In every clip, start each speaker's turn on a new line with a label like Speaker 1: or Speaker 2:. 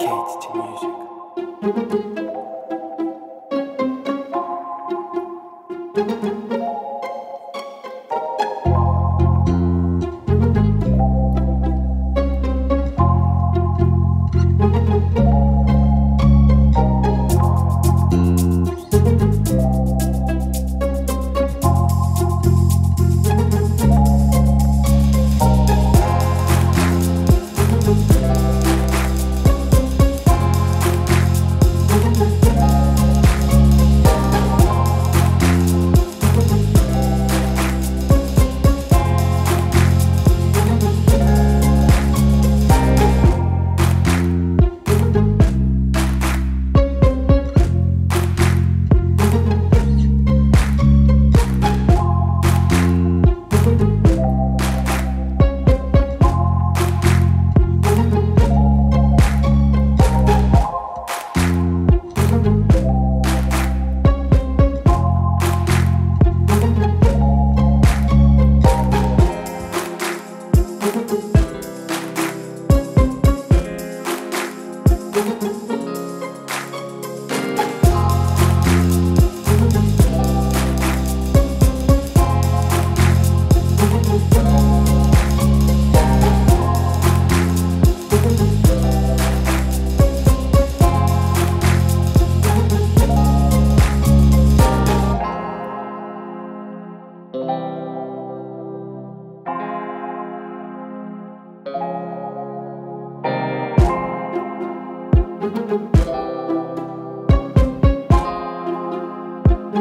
Speaker 1: Cage to music. Thank you.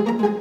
Speaker 2: thank you